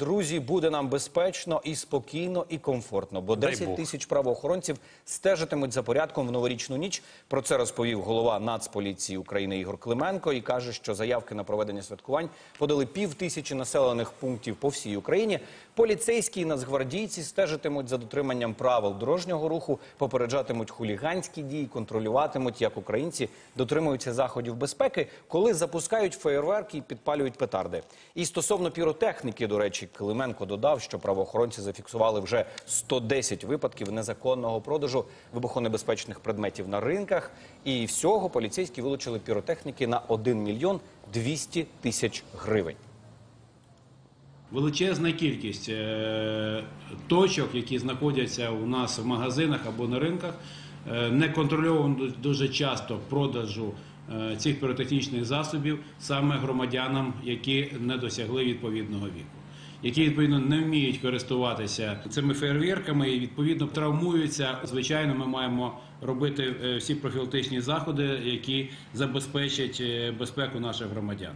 Друзі, буде нам безпечно і спокійно, і комфортно, бо Дай 10 тисяч правоохоронців стежитимуть за порядком в новорічну ніч. Про це розповів голова Нацполіції України Ігор Клименко і каже, що заявки на проведення святкувань подали пів тисячі населених пунктів по всій Україні. Поліцейські і нацгвардійці стежитимуть за дотриманням правил дорожнього руху, попереджатимуть хуліганські дії, контролюватимуть, як українці дотримуються заходів безпеки, коли запускають феєрверки і підпалюють петарди. І стосовно піротехніки, до речі, Клименко додав, що правоохоронці зафіксували вже 110 випадків незаконного продажу вибухонебезпечних предметів на ринках. І всього поліцейські вилучили піротехніки на 1 мільйон 200 тисяч гривень. Величезна кількість е, точок, які знаходяться у нас в магазинах або на ринках, е, не контрольовано дуже часто продажу е, цих піротехнічних засобів саме громадянам, які не досягли відповідного віку. Які відповідно не вміють користуватися цими фейерверками і відповідно травмуються. Звичайно, ми маємо робити е, всі профілактичні заходи, які забезпечать е, безпеку наших громадян.